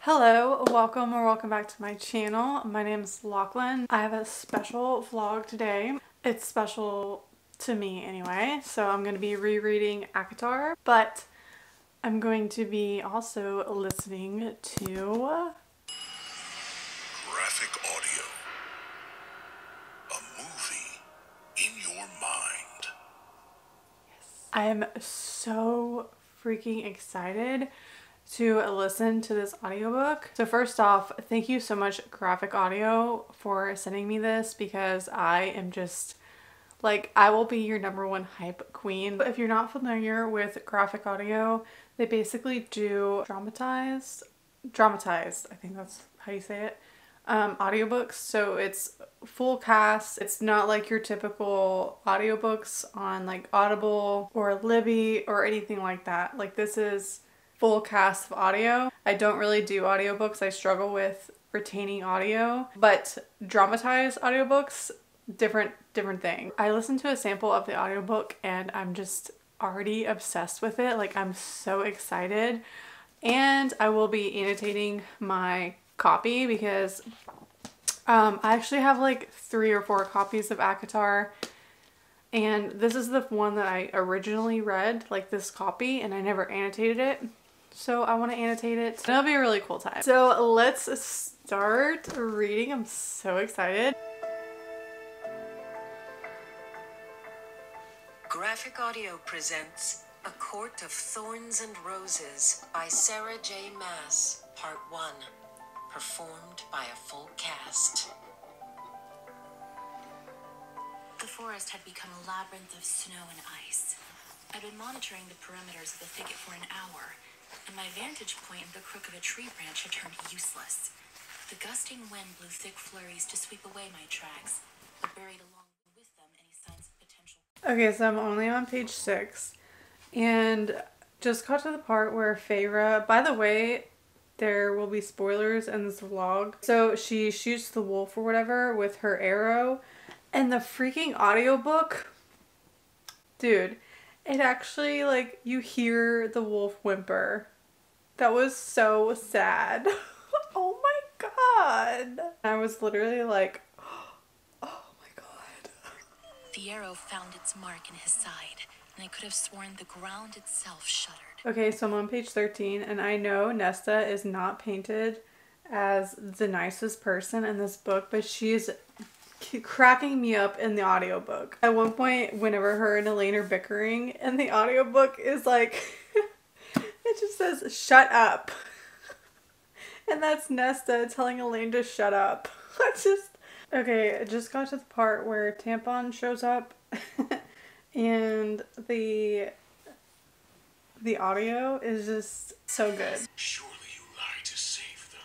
Hello, welcome or welcome back to my channel. My name is Lochlyn. I have a special vlog today. It's special to me anyway, so I'm going to be rereading ACOTAR, but I'm going to be also listening to Graphic audio. A movie in your mind. Yes. I am so freaking excited to listen to this audiobook. So first off, thank you so much Graphic Audio for sending me this because I am just like I will be your number one hype queen. But if you're not familiar with Graphic Audio, they basically do dramatized dramatized, I think that's how you say it. Um, audiobooks. So it's full cast. It's not like your typical audiobooks on like Audible or Libby or anything like that. Like this is full cast of audio. I don't really do audiobooks. I struggle with retaining audio, but dramatized audiobooks, different different thing. I listened to a sample of the audiobook and I'm just already obsessed with it. Like I'm so excited. And I will be annotating my copy because um, I actually have like three or four copies of ACOTAR and this is the one that I originally read, like this copy, and I never annotated it. So I want to annotate it. It'll be a really cool time. So let's start reading. I'm so excited. Graphic Audio presents A Court of Thorns and Roses by Sarah J. Maas, Part 1, performed by a full cast. The forest had become a labyrinth of snow and ice. I'd been monitoring the perimeters of the thicket for an hour, and my vantage point in the crook of a tree branch had turned useless. The gusting wind blew thick flurries to sweep away my tracks, but buried along with them any signs of potential. Okay, so I'm only on page six and just got to the part where Feyre, by the way, there will be spoilers in this vlog. So she shoots the wolf or whatever with her arrow and the freaking audiobook, dude, it actually like you hear the wolf whimper. That was so sad. oh my god. I was literally like, oh my god. The arrow found its mark in his side, and I could have sworn the ground itself shuddered. Okay, so I'm on page 13 and I know Nesta is not painted as the nicest person in this book, but she's cracking me up in the audiobook. At one point, whenever her and Elain are bickering, and the audiobook is like, it just says, shut up. and that's Nesta telling Elain to shut up. I just, okay, I just got to the part where Tampon shows up, and the, the audio is just so good. Surely you lied to save them.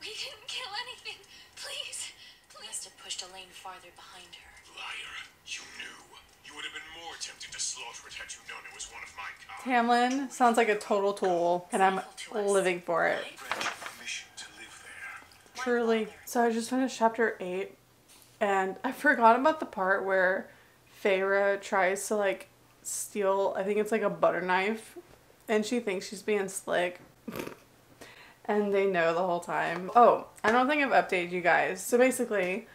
We didn't kill anything. Please, please. Nesta pushed Elain farther behind her. Liar. You knew. You would have been more tempted to slaughter it had you known it was one of my kind. Tamlin sounds like a total tool, and I'm living for it. Grant you permission to live there. Truly. So I just finished chapter 8, and I forgot about the part where Feyre tries to, like, steal, I think it's like a butter knife, and she thinks she's being slick. and they know the whole time. Oh, I don't think I've updated you guys. So basically,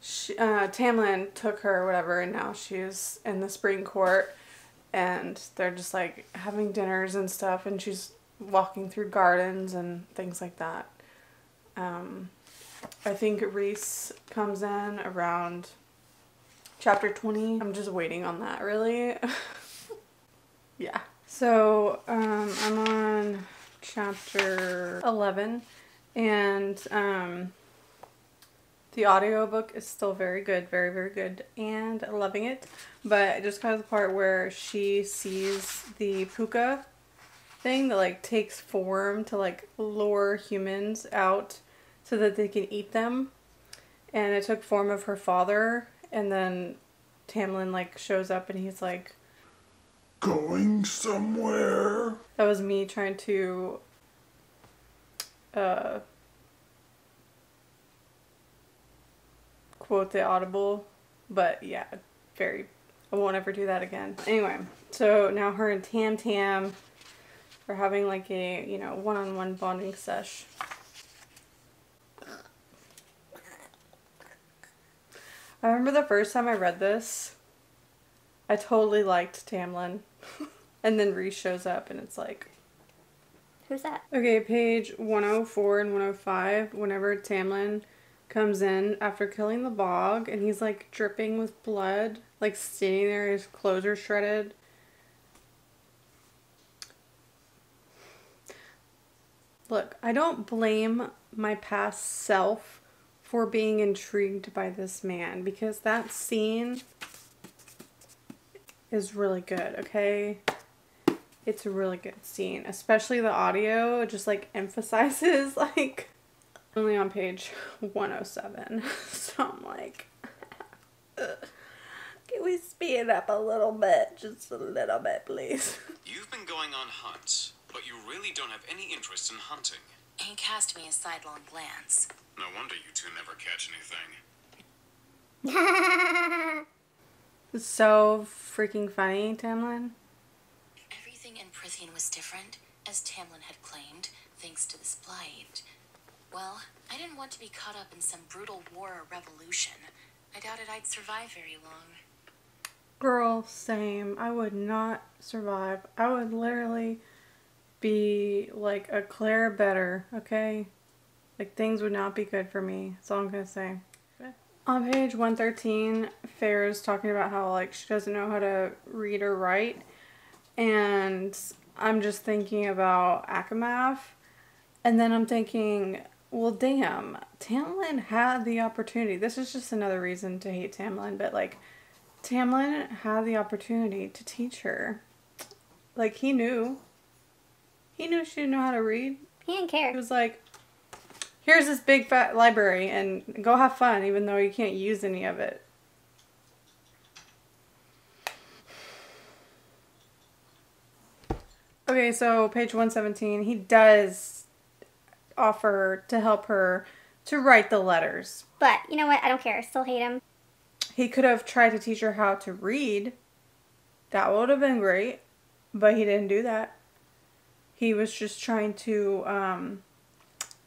she, uh, Tamlin took her, whatever, and now she's in the spring court, and they're just like having dinners and stuff, and she's walking through gardens and things like that. Um, I think Rhys comes in around chapter 20. I'm just waiting on that, really. yeah. So, um, I'm on chapter 11, and, um, the audiobook is still very good, very, very good, and loving it. But just got to the part where she sees the puca thing that like takes form to like lure humans out so that they can eat them. And it took form of her father, and then Tamlin like shows up and he's like, Going somewhere? That was me trying to uh quote the audible, but yeah, very I won't ever do that again. Anyway, so now her and Tam Tam They're having like a, you know, one-on-one bonding sesh. I remember the first time I read this, I totally liked Tamlin. and then Rhys shows up and it's like, Who's that? Okay, page 104 and 105, whenever Tamlin comes in after killing the Bogge and he's like dripping with blood, like standing there, his clothes are shredded. Look, I don't blame my past self for being intrigued by this man because that scene is really good, okay? It's a really good scene, especially the audio just like emphasizes like only on page 107. So I'm like Can we speed it up a little bit? Just a little bit, please. You've been going on hunts, but you really don't have any interest in hunting. He cast me a sidelong glance. No wonder you two never catch anything. It's so freaking funny, Tamlin. Everything in Prythian was different, as Tamlin had claimed, thanks to this blight. Well, I didn't want to be caught up in some brutal war or revolution. I doubted I'd survive very long. Girl, same. I would not survive. I would literally be like a Clare Beddor, okay? Like things would not be good for me. That's all I'm gonna say. On page 113, Feyre's talking about how like she doesn't know how to read or write. And I'm just thinking about ACOMAF. And then I'm thinking, well, damn, Tamlin had the opportunity. This is just another reason to hate Tamlin, but like, Tamlin had the opportunity to teach her. Like, he knew. He knew she didn't know how to read. He didn't care. He was like, here's this big fat library and go have fun, even though you can't use any of it. Okay, so page 117, he does offer to help her to write the letters. But you know what? I don't care. I still hate him. He could have tried to teach her how to read. That would have been great, but he didn't do that. He was just trying to um,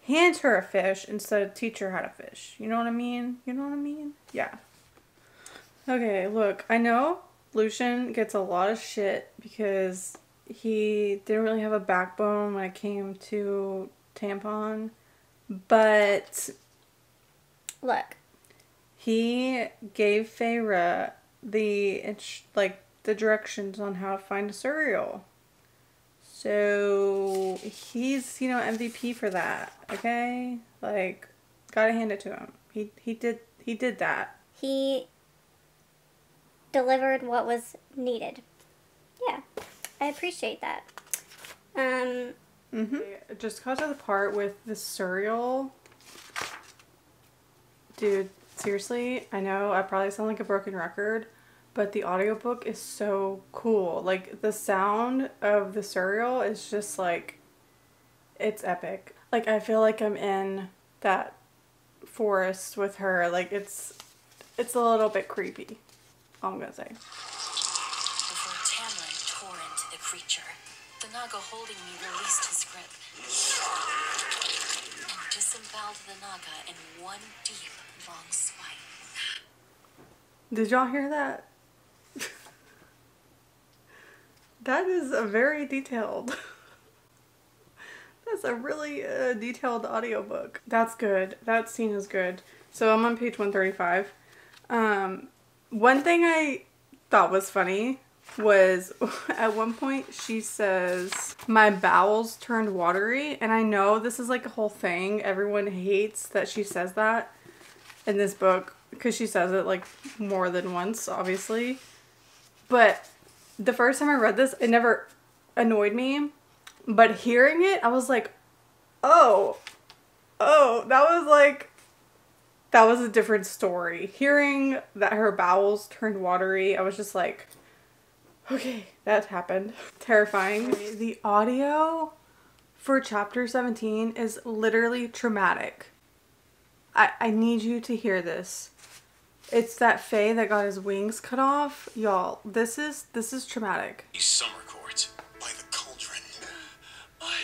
hand her a fish instead of teach her how to fish. You know what I mean? You know what I mean? Yeah. Okay, look, I know Lucien gets a lot of shit because he didn't really have a backbone when it came to tampon, but Look, he gave Feyre the like the directions on how to find a Suriel. So he's you know MVP for that. Okay, like gotta hand it to him. He he did he did that. he delivered what was needed. Yeah, I appreciate that. Um, Mm-hmm. Just got to the part with the Suriel. Dude, seriously, I know I probably sound like a broken record, but the audiobook is so cool. Like the sound of the Suriel is just like it's epic. Like I feel like I'm in that forest with her. Like it's it's a little bit creepy. All I'm gonna say. Before Tamlin tore into the creature, the Naga holding me released his grip and disemboweled the Naga in one deep, long swipe. Did y'all hear that? That is a very detailed. That's a really uh, detailed audiobook. That's good. That scene is good. So I'm on page 135. Um, one thing I thought was funny was at one point she says, My bowels turned watery. And I know this is like a whole thing. Everyone hates that she says that in this book because she says it like more than once, obviously. But the first time I read this, it never annoyed me. But hearing it, I was like, oh, oh, that was like, that was a different story. Hearing that her bowels turned watery, I was just like, okay, that happened. Terrifying. The audio for chapter 17 is literally traumatic. I, I need you to hear this. It's that Fae that got his wings cut off. Y'all, this is this is traumatic. These summer courts by the cauldron. My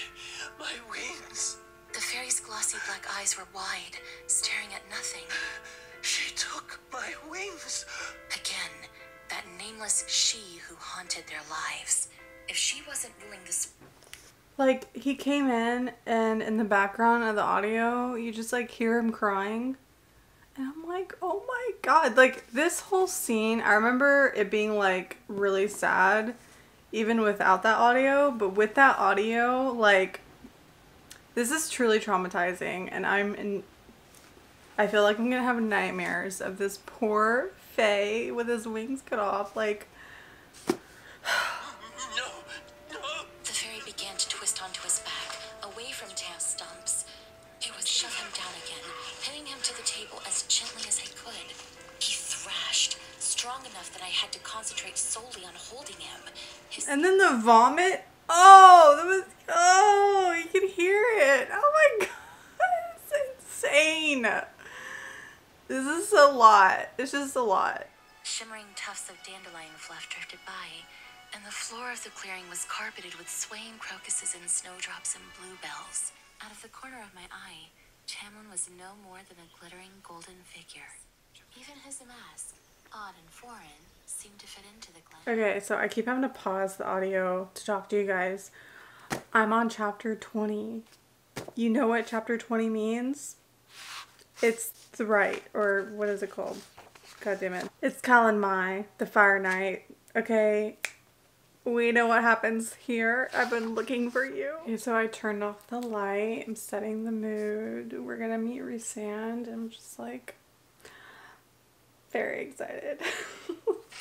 my wings. The fairy's glossy black eyes were wide, staring at nothing. She took my wings. Again, that nameless she who haunted their lives. If she wasn't ruling this like he came in and in the background of the audio, you just like hear him crying. And I'm like, "Oh my god." Like this whole scene, I remember it being like really sad even without that audio, but with that audio, like this is truly traumatizing. And I'm in I feel like I'm to have nightmares of this poor Fae with his wings cut off. Like enough that I had to concentrate solely on holding him. His And then the vomit. Oh, that was. Oh, you can hear it. Oh my god, it's insane. This is a lot. It's just a lot. shimmering tufts of dandelion fluff drifted by, and the floor of the clearing was carpeted with swaying crocuses and snowdrops and bluebells. Out of the corner of my eye, Tamlin was no more than a glittering golden figure. Even his mask, odd and foreign, seemed to fit into the glen. Okay, so I keep having to pause the audio to talk to you guys. I'm on chapter 20. You know what chapter 20 means? It's the right, or what is it called? God damn it. It's Calanmai, the Fire Night. Okay, we know what happens here. I've been looking for you. Okay, so I turned off the light. I'm setting the mood. We're gonna meet Rhysand. I'm just like very excited.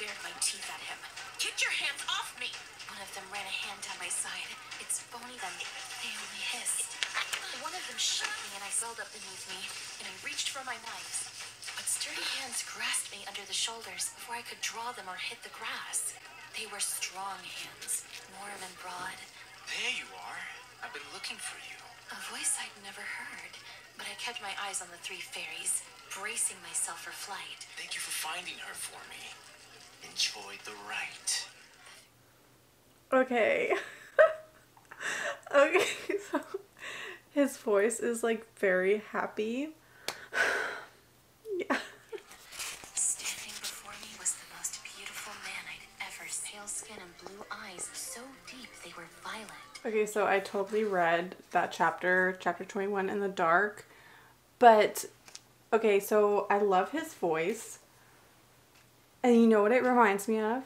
bared my teeth at him. Get your hands off me! One of them ran a hand down my side. Its bony then they only hissed. One of them shook me and I swelled up beneath me, and I reached for my knives. But sturdy hands grasped me under the shoulders before I could draw them or hit the grass. They were strong hands, warm and broad. There you are. I've been looking for you. A voice I'd never heard, but I kept my eyes on the three fairies, bracing myself for flight. Thank you for finding her for me. Enjoy the ride. Okay. okay, so his voice is like very happy. yeah. Standing before me was the most beautiful man I'd ever seen. Pale skin and blue eyes so deep they were violet. Okay, so I totally read that chapter, chapter 21 in the dark. But okay, so I love his voice. And you know what it reminds me of?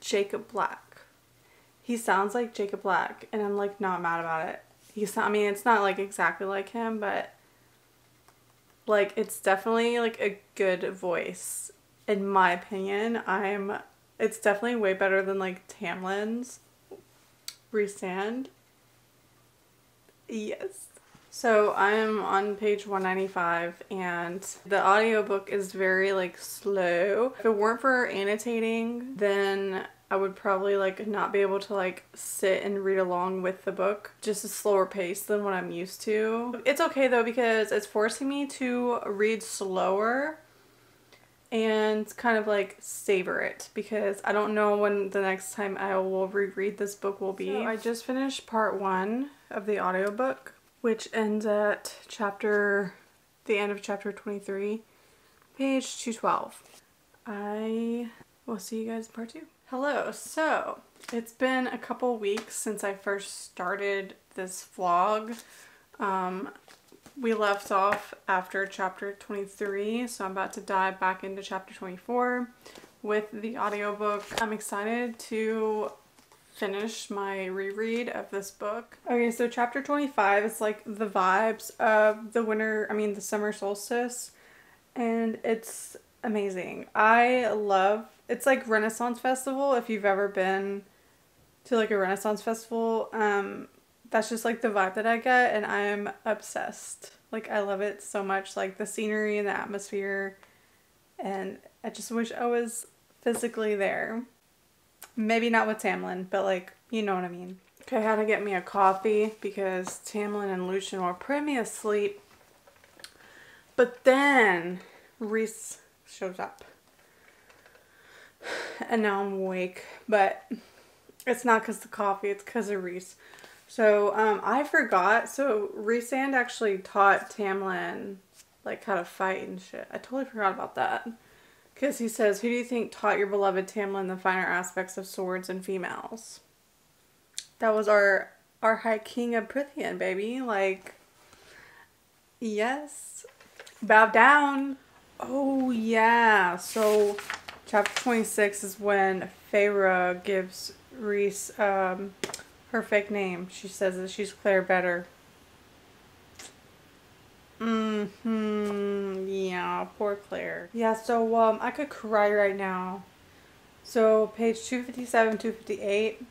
Jacob Black. He sounds like Jacob Black, and I'm like not mad about it. He's not, I mean, it's not like exactly like him, but like it's definitely like a good voice. In my opinion, I'm it's definitely way better than like Tamlin's Rhysand. Yes. So I'm on page 195 and the audiobook is very like slow. If it weren't for annotating, then I would probably like not be able to like sit and read along with the book. Just a slower pace than what I'm used to. It's okay though because it's forcing me to read slower and kind of like savor it because I don't know when the next time I will reread this book will be. So I just finished part one of the audiobook, which ends at chapter, the end of chapter 23, page 212. I will see you guys in part two. Hello, so it's been a couple weeks since I first started this vlog. Um, we left off after chapter 23, so I'm about to dive back into chapter 24 with the audiobook. I'm excited to finish my reread of this book. Okay, so chapter 25 is like the vibes of the winter, I mean the summer solstice, and it's amazing. I love, it's like Renaissance Festival if you've ever been to like a Renaissance Festival. Um, that's just like the vibe that I get and I'm obsessed. Like I love it so much like the scenery and the atmosphere and I just wish I was physically there. Maybe not with Tamlin, but like you know what I mean. Okay, I had to get me a coffee because Tamlin and Lucien were me asleep. But then Rhys shows up. And now I'm awake, but it's not because the coffee, it's because of Rhys. So um, I forgot. So Rhysand actually taught Tamlin like how to fight and shit. I totally forgot about that. Because he says, Who do you think taught your beloved Tamlin the finer aspects of swords and females? That was our our High King of Prythian, baby. Like, yes. Bow down. Oh, yeah. So, chapter 26 is when Feyre gives Rhys um, her fake name. She says that she's Clare Beddor. Hmm. Yeah, poor Clare. Yeah. So um, I could cry right now. So page two fifty seven, two fifty eight.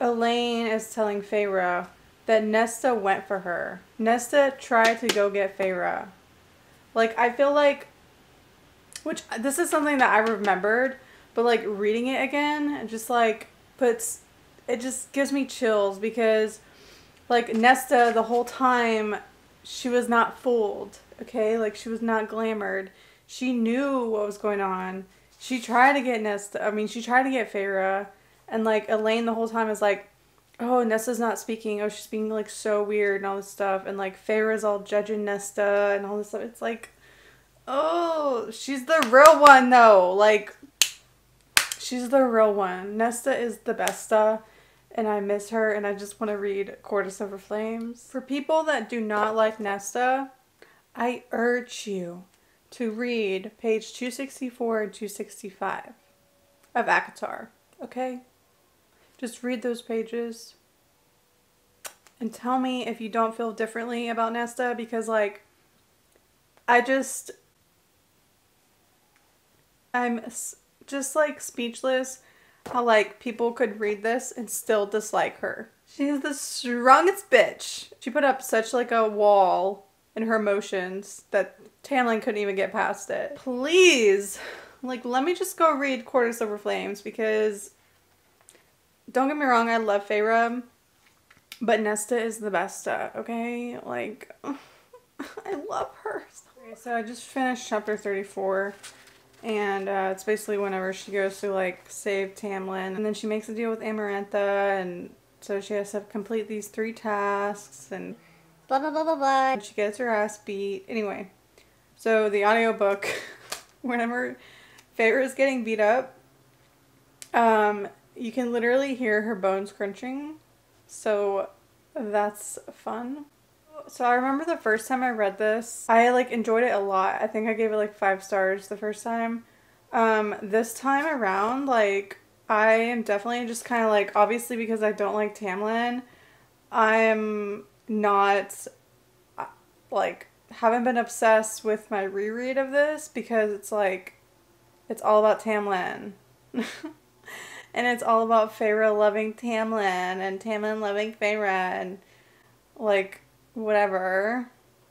Elain is telling Feyre that Nesta went for her. Nesta tried to go get Feyre. Like I feel like, which this is something that I remembered, but like reading it again, just like puts, it just gives me chills because like Nesta the whole time she was not fooled, okay? Like she was not glamored. She knew what was going on. She tried to get Nesta, I mean, she tried to get Feyre and like Elain the whole time is like, "Oh, Nesta's not speaking. Oh, she's being like so weird and all this stuff." And like Feyre's all judging Nesta and all this stuff. It's like, "Oh, she's the real one though." Like she's the real one. Nesta is the besta and I miss her and I just want to read Court of Silver Flames. For people that do not like Nesta, I urge you to read page 264 and 265 of ACOTAR, okay? Just read those pages and tell me if you don't feel differently about Nesta because, like, I just. I'm just like speechless how like people could read this and still dislike her. She's the strongest bitch. She put up such like a wall in her emotions that Tamlin couldn't even get past it. Please, like let me just go read of Silver Flames because don't get me wrong, I love Feyre, but Nesta is the best. Uh, okay, like I love her. Okay, so I just finished chapter thirty four. And uh, it's basically whenever she goes to like save Tamlin, and then she makes a deal with Amarantha, and so she has to complete these three tasks, and blah blah blah blah blah. And she gets her ass beat. Anyway, so the audiobook, whenever Feyre is getting beat up, um, you can literally hear her bones crunching. So that's fun. So I remember the first time I read this, I like enjoyed it a lot. I think I gave it like five stars the first time. Um, this time around, like I am definitely just kind of like obviously because I don't like Tamlin, I'm not uh, like haven't been obsessed with my reread of this because it's like it's all about Tamlin. and it's all about Feyre loving Tamlin and Tamlin loving Feyre and like whatever.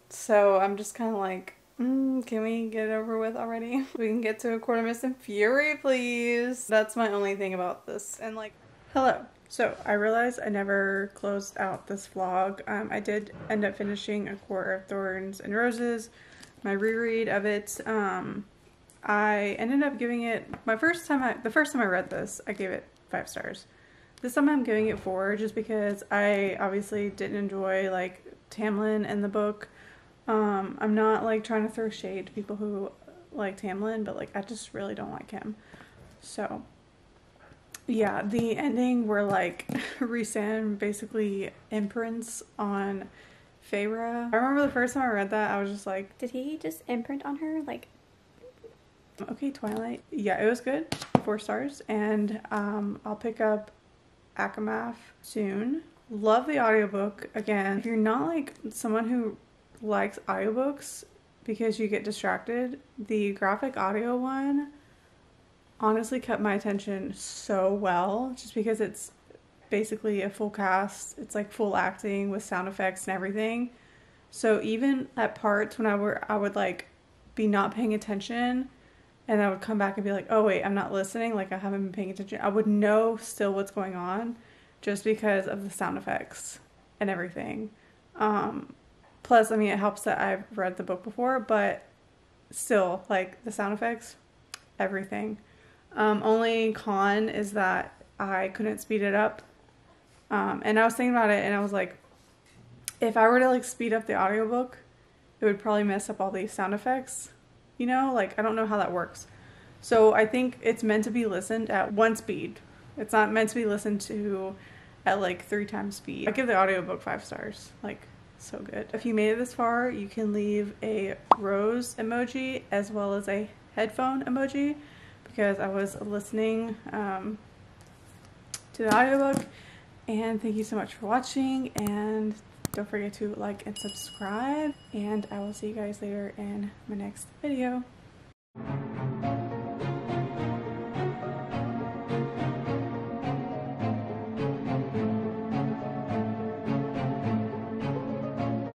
So I'm just kind of like, mm, can we get it over with already? we can get to a Court of Mist and Fury, please. That's my only thing about this. And like, hello. So I realized I never closed out this vlog. Um, I did end up finishing A Court of Thorns and Roses, my reread of it. Um, I ended up giving it, my first time, I, the first time I read this, I gave it five stars. This time I'm giving it four just because I obviously didn't enjoy like Tamlin in the book. Um, I'm not like trying to throw shade to people who like Tamlin, but like I just really don't like him. So yeah, the ending where like Rhysand basically imprints on Feyre. I remember the first time I read that, I was just like, did he just imprint on her? Like, okay, Twilight. Yeah, it was good. Four stars, and um, I'll pick up ACOMAF soon. Love the audiobook. Again, if you're not like someone who likes audiobooks because you get distracted, the graphic audio one honestly kept my attention so well just because it's basically a full cast. It's like full acting with sound effects and everything. So even at parts when I were I would like be not paying attention and I would come back and be like, "Oh wait, I'm not listening. Like I haven't been paying attention." I would know still what's going on just because of the sound effects and everything. Um, plus, I mean, it helps that I've read the book before, but still, like the sound effects, everything. Um, only con is that I couldn't speed it up Um, and I was thinking about it and I was like, if I were to like speed up the audiobook, it would probably mess up all these sound effects. You know, like I don't know how that works. So I think it's meant to be listened at one speed. It's not meant to be listened to at like three times speed. I give the audiobook five stars. Like so good. If you made it this far, you can leave a rose emoji as well as a headphone emoji because I was listening um, to the audiobook. And thank you so much for watching and don't forget to like and subscribe and I will see you guys later in my next video.